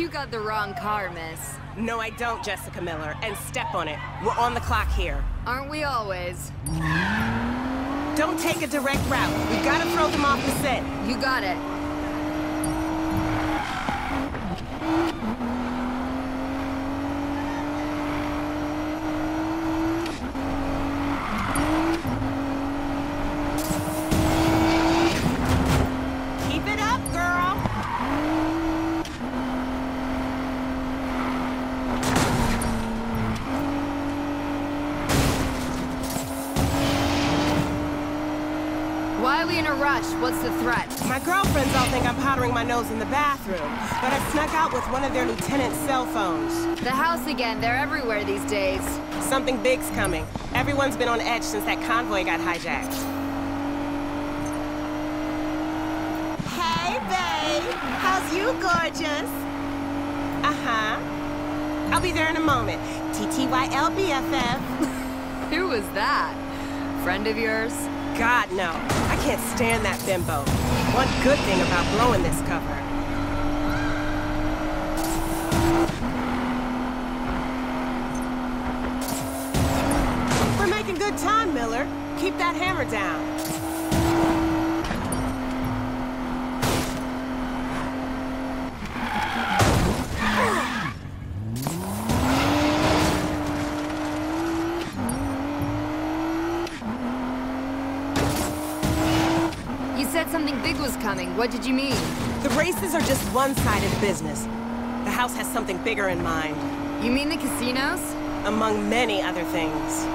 You got the wrong car, miss. No, I don't, Jessica Miller. And step on it. We're on the clock here. Aren't we always? Don't take a direct route. We've got to throw them off the scent. You got it. Keep it up, girl. Why are we in a rush? What's the threat? My girlfriends all think I'm powdering my nose in the bathroom, but I snuck out with one of their lieutenant's cell phones. The house again. They're everywhere these days. Something big's coming. Everyone's been on edge since that convoy got hijacked. Hey, babe. How's you, gorgeous? Uh-huh. I'll be there in a moment. TTYL BFF. Who was that? Friend of yours? God, no. I can't stand that bimbo. One good thing about blowing this cover. We're making good time, Miller. Keep that hammer down. You said something big was coming. What did you mean? The races are just one side of the business. The house has something bigger in mind, You mean the casinos? among many other things.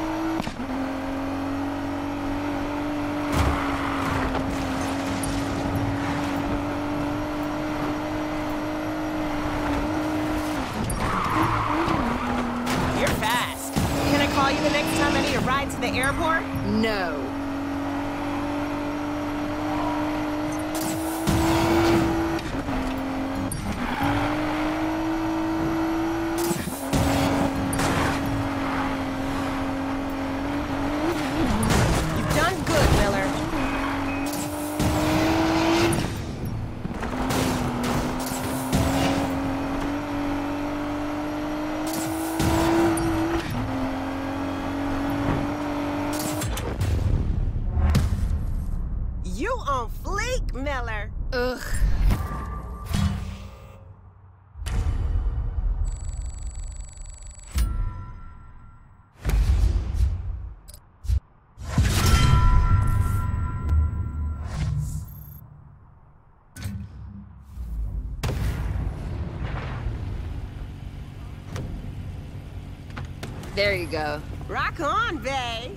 There you go. Rock on, Bay!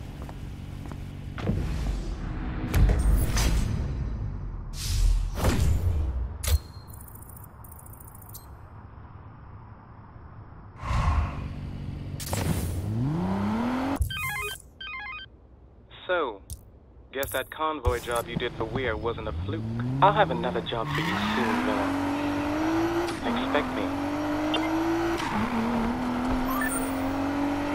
So, guess that convoy job you did for Weir wasn't a fluke. I'll have another job for you soon, Miller. Expect me.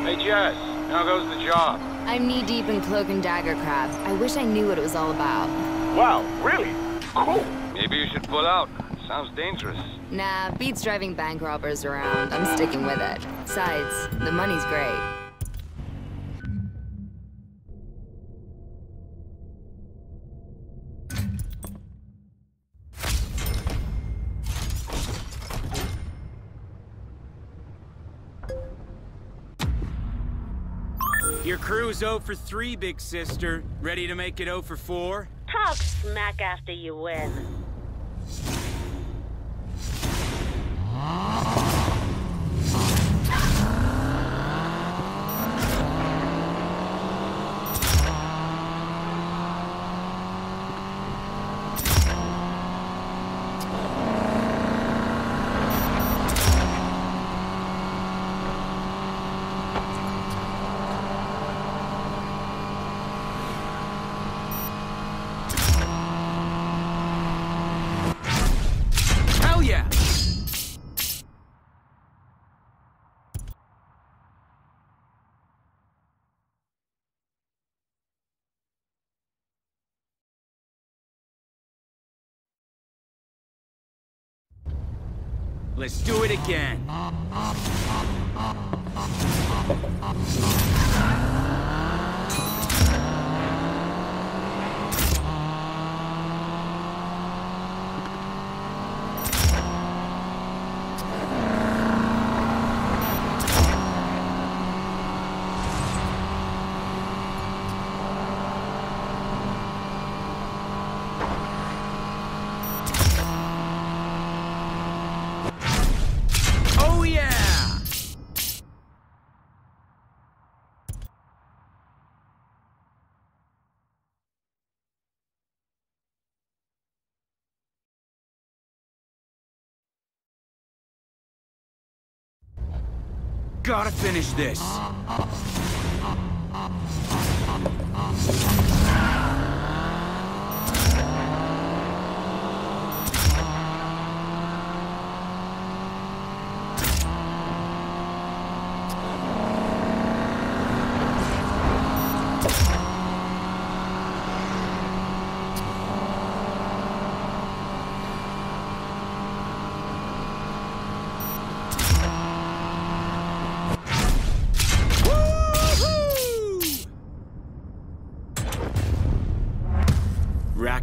Hey, Jess, how goes the job? I'm knee deep in cloak and dagger crap. I wish I knew what it was all about. Wow, really? Cool. Maybe you should pull out. Sounds dangerous. Nah, beats driving bank robbers around. I'm sticking with it. Besides, the money's great. Crew's 0 for 3, big sister. Ready to make it 0 for 4? Talk smack after you win. Hell yeah! Let's do it again. Oh yeah! Gotta finish this.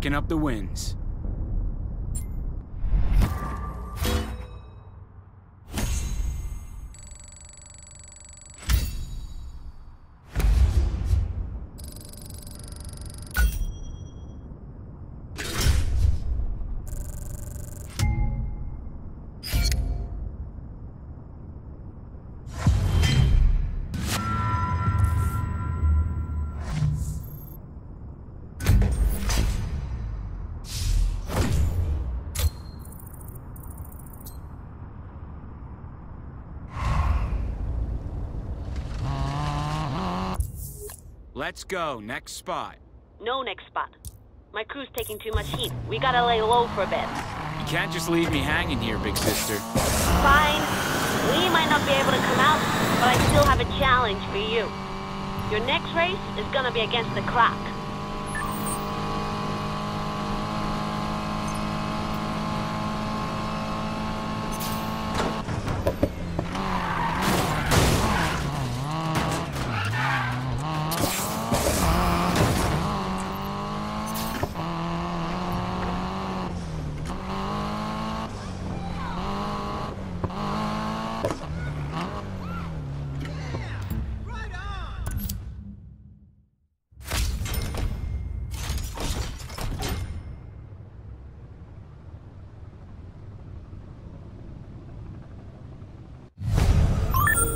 Racking up the wins. Let's go. Next spot. No next spot. My crew's taking too much heat. We gotta lay low for a bit. You can't just leave me hanging here, big sister. Fine. We might not be able to come out, but I still have a challenge for you. Your next race is gonna be against the clock.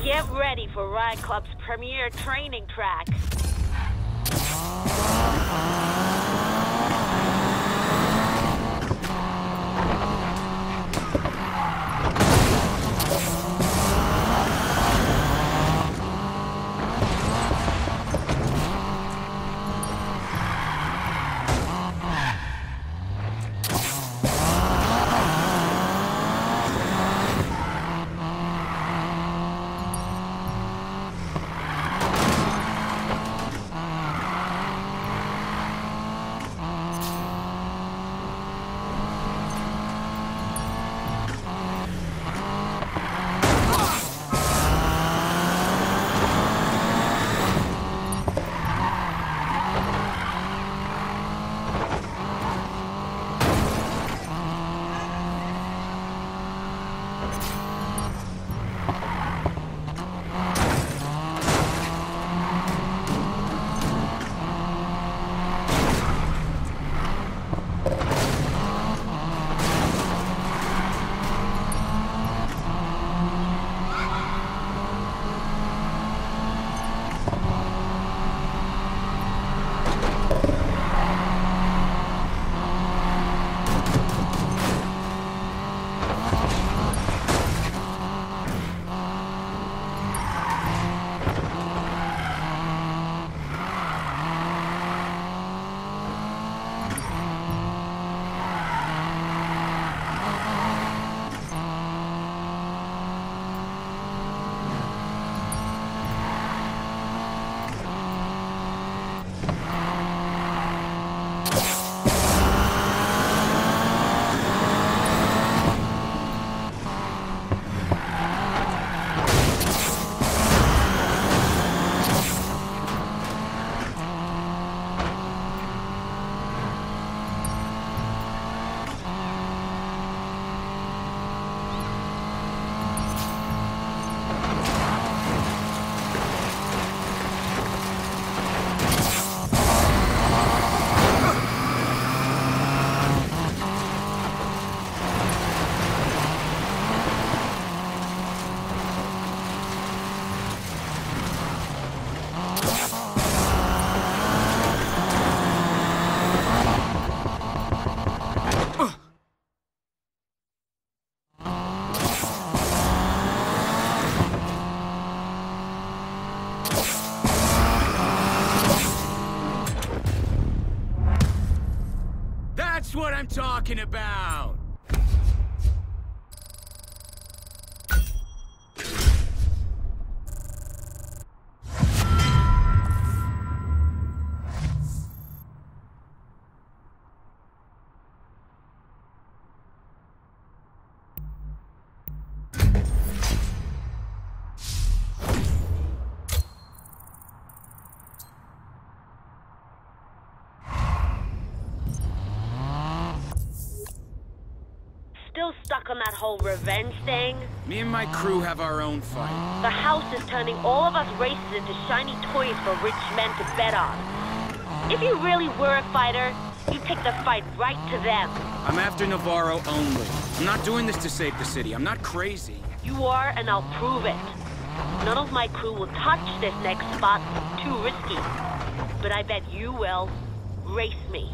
Get ready for Riot Club's premier training track. Talking about! Whole revenge thing? Me and my crew have our own fight. The house is turning all of us racers into shiny toys for rich men to bet on. If you really were a fighter, you'd take the fight right to them. I'm after Navarro only. I'm not doing this to save the city. I'm not crazy. You are, and I'll prove it. None of my crew will touch this next spot. Too risky. But I bet you will. Race me.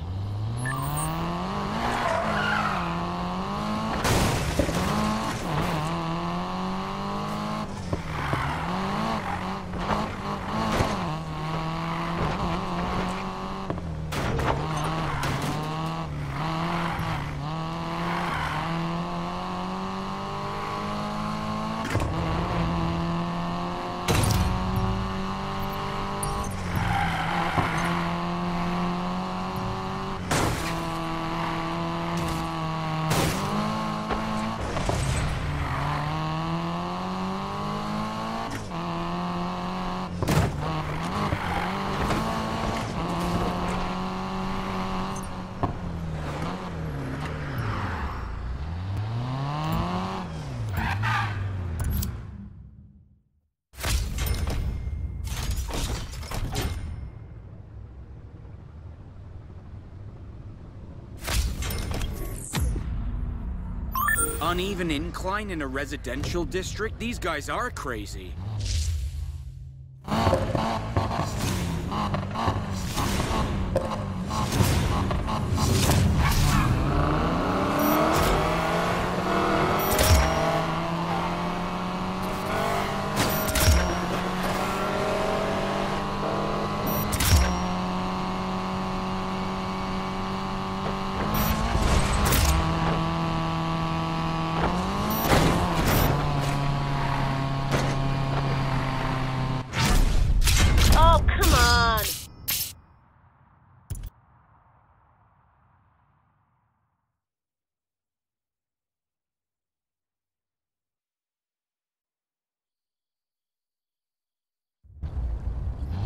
Uneven incline in a residential district? These guys are crazy.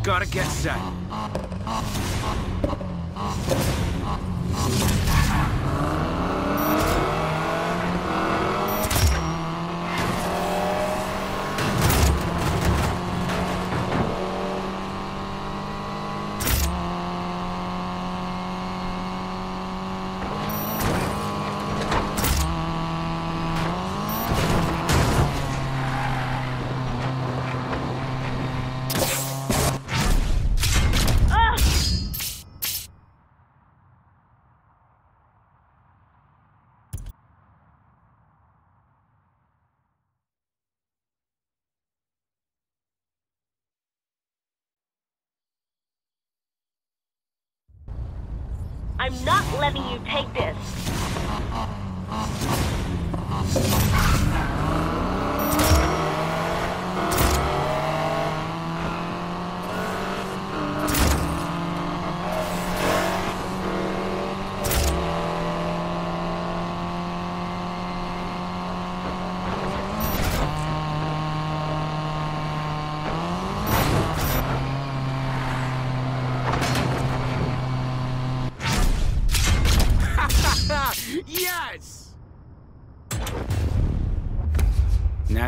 Gotta get set. I'm not letting you take this.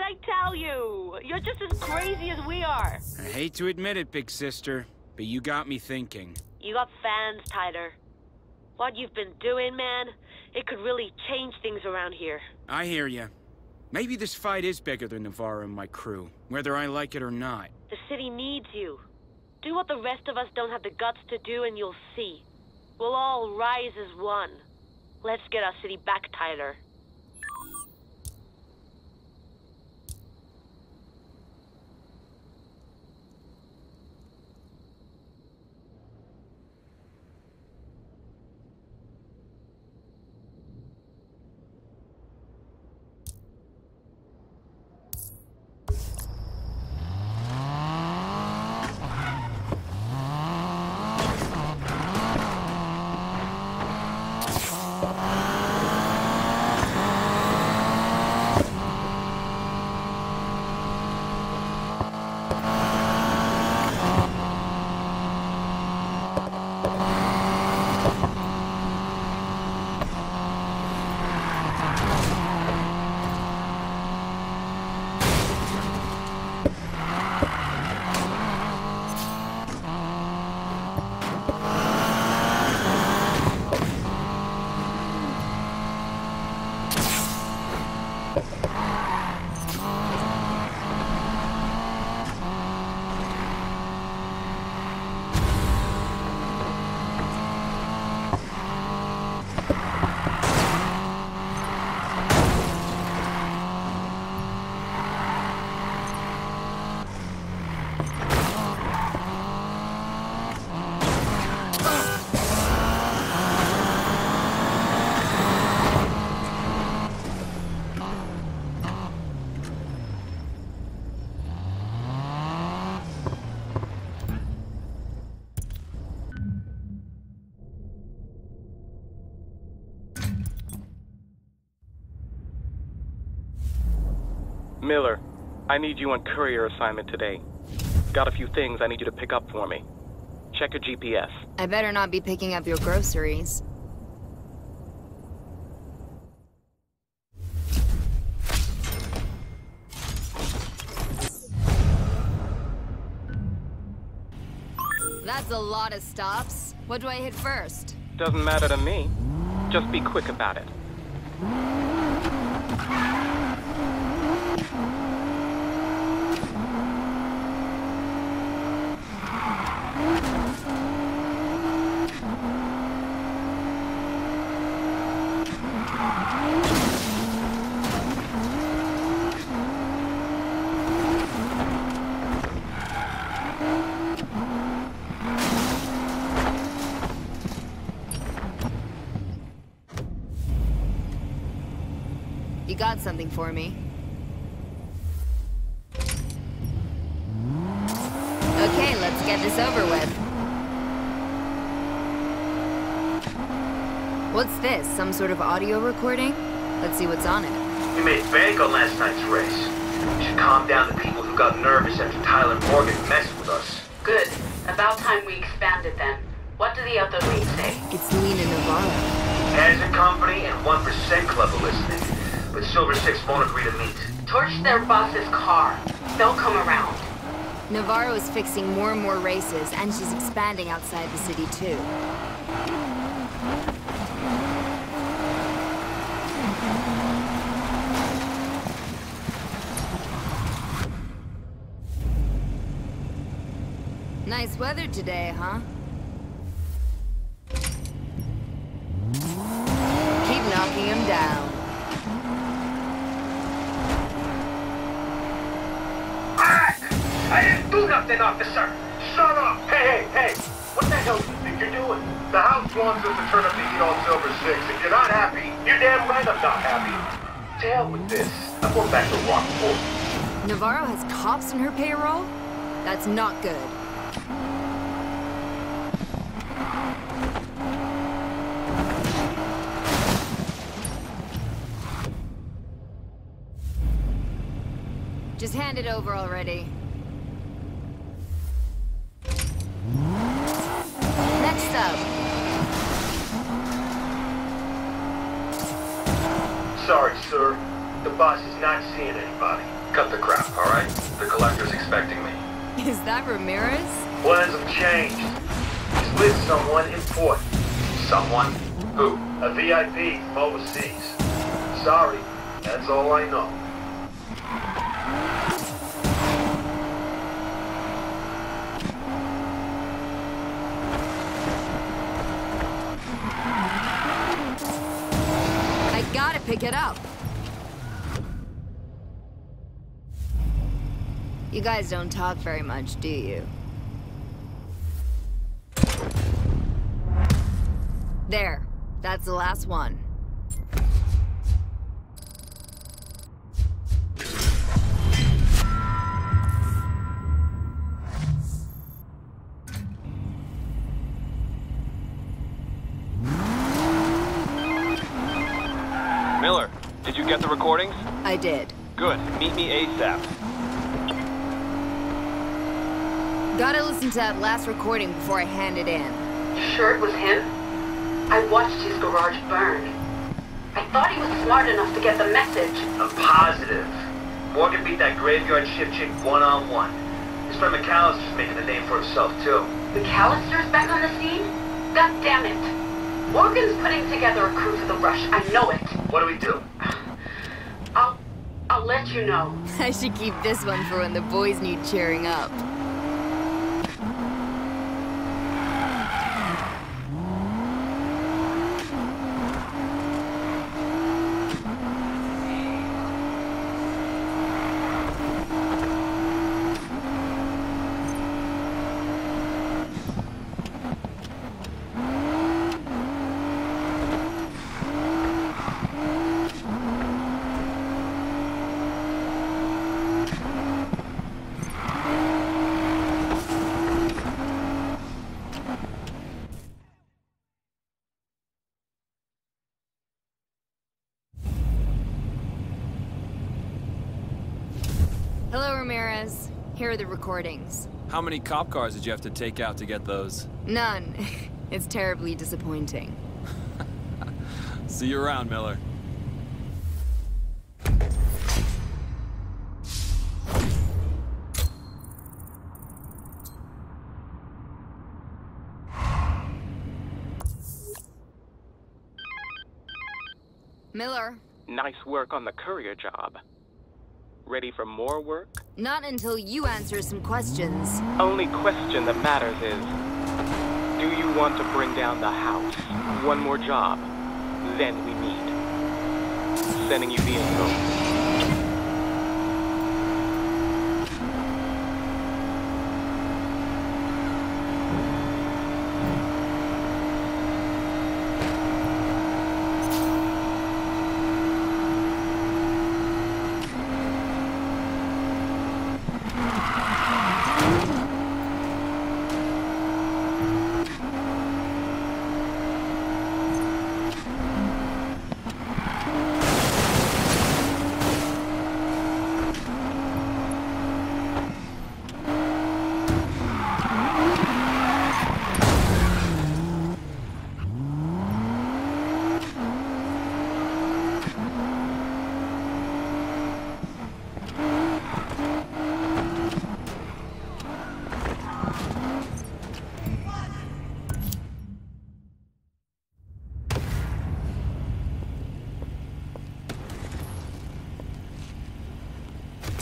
I tell you? You're just as crazy as we are. I hate to admit it, big sister, but you got me thinking. You got fans, Tyler. What you've been doing, man, it could really change things around here. I hear you. Maybe this fight is bigger than Navarro and my crew, whether I like it or not. The city needs you. Do what the rest of us don't have the guts to do and you'll see. We'll all rise as one. Let's get our city back, Tyler. Miller, I need you on courier assignment today. Got a few things I need you to pick up for me. Check your GPS. I better not be picking up your groceries. That's a lot of stops. What do I hit first? Doesn't matter to me. Just be quick about it. You got something for me? Okay, let's get this over with. What's this? Some sort of audio recording? Let's see what's on it. We made bank on last night's race. We should calm down the people who got nervous after Tyler Morgan messed with us. Good. About time we expanded then. What do the other leads say? It's Lina Navarro. a Company and 1% Club are listening. But Silver Six won't agree to meet. Torch their boss's car. They'll come around. Navarro is fixing more and more races, and she's expanding outside the city too. Nice weather today, huh? Keep knocking him down. I didn't do nothing, officer! Shut up! Hey, hey, hey! What the hell do you think you're doing? The house wants us to turn up the heat on Silver Six. If you're not happy, you're damn right I'm not happy. To hell with this. I'm going back to Rockport. Navarro has cops in her payroll? That's not good. Just hand it over already. Next up, Sorry, sir. The boss is not seeing anybody. cut the crap, alright? The collector's expecting me. Is that Ramirez? Plans have changed. He's with someone important. Someone? Who? A VIP from overseas. Sorry, that's all I know. I gotta pick it up. You guys don't talk very much, do you? There. That's the last one. Miller, did you get the recordings? I did. Good. Meet me ASAP. Gotta listen to that last recording before I hand it in. You sure it was him? I watched his garage burn. I thought he was smart enough to get the message. I'm positive. Morgan beat that graveyard shift chick one-on-one. His friend McAlister's making a name for himself, too. McAlister's back on the scene? God damn it. Morgan's putting together a crew for the rush. I know it. What do we do? I'll... I'll let you know. I should keep this one for when the boys need cheering up. Hello, Ramirez. Here are the recordings. How many cop cars did you have to take out to get those? None. It's terribly disappointing. See you around, Miller. Miller, Nice work on the courier job. Ready for more work? not until you answer some questions. Only question that matters is, do you want to bring down the house? One more job, then we meet. Sending you the info.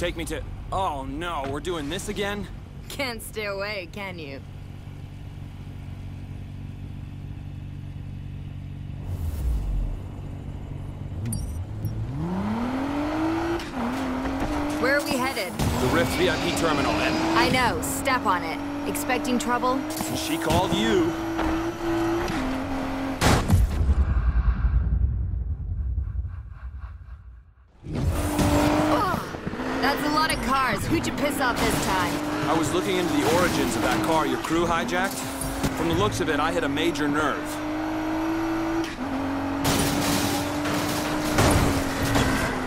Take me to... Oh no, we're doing this again? Can't stay away, can you? Where are we headed? The Rift VIP terminal, then. I know, step on it. Expecting trouble? She called you. Cars. You piss off this time? I was looking into the origins of that car your crew hijacked. From the looks of it, I hit a major nerve.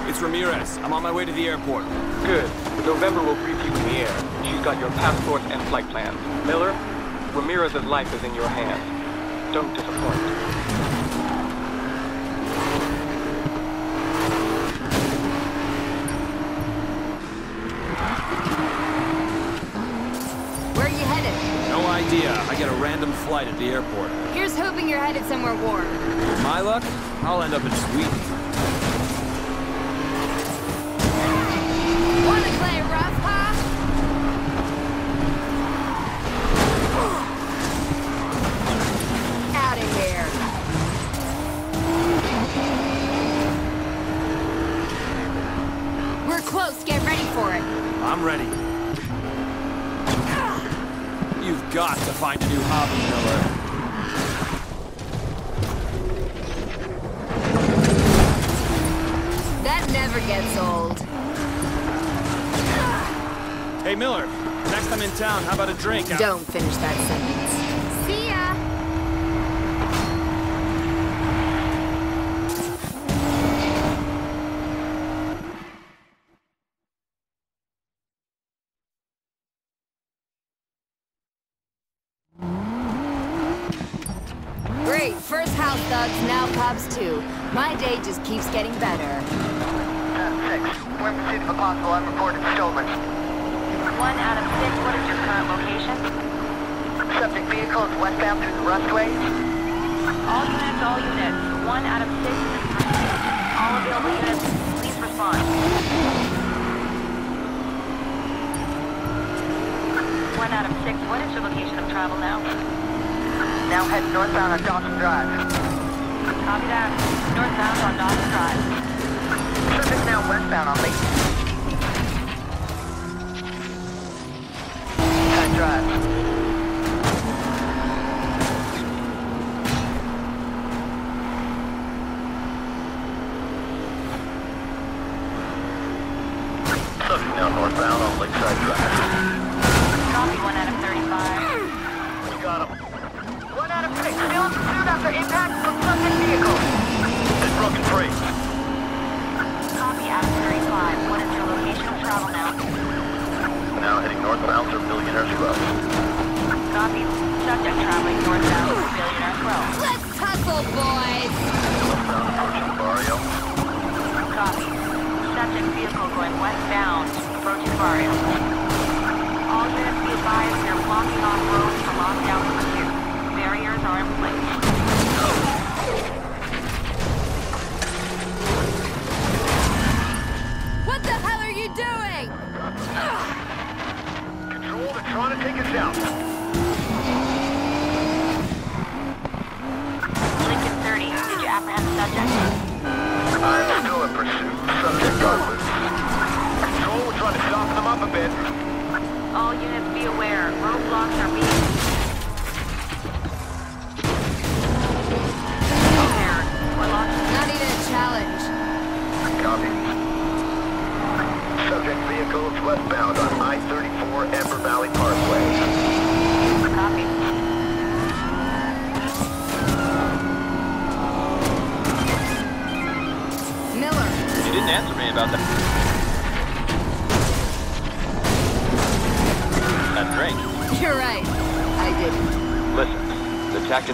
It's Ramirez. I'm on my way to the airport. Good. November will brief you in the air. She's got your passport and flight plans. Miller, Ramirez's life is in your hands. Don't disappoint. I get a random flight at the airport. Here's hoping you're headed somewhere warm. With my luck, I'll end up in Sweden. Out- Don't finish that sentence. See ya. Great, first house thugs, now cops too. My day just keeps getting better. Uh, six. We're in pursuit of a possible unreported stolen. One out of six. What is your current location? Subject vehicle is westbound through the rustways. All units, all units. One out of six is. All available units, please respond. One out of six. What is your location of travel now? Now heading northbound on Dawson Drive. Copy that. Northbound on Dawson Drive. Subject now westbound on Lake. Drive.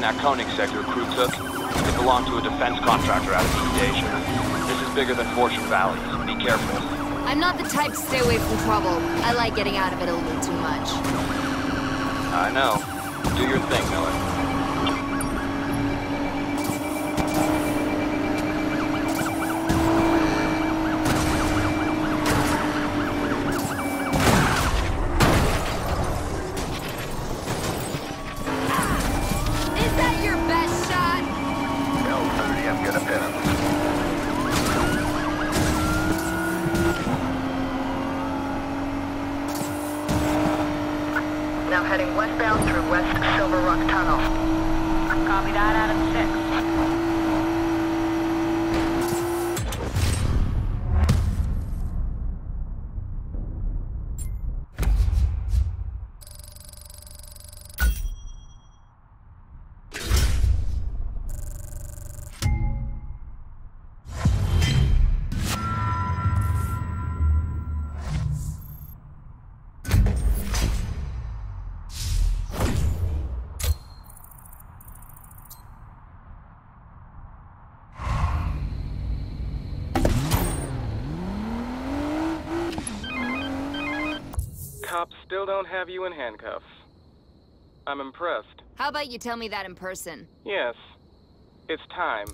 In that Koenig sector crew took, it belonged to a defense contractor out of East Asia. This is bigger than Fortune Valley. Be careful. I'm not the type to stay away from trouble. I like getting out of it a little too much. I know. Do your thing, Miller. Now heading westbound through West Silver Rock Tunnel. Copy that, Adam 6. Have you in handcuffs. I'm impressed. How about you tell me that in person? Yes. It's time.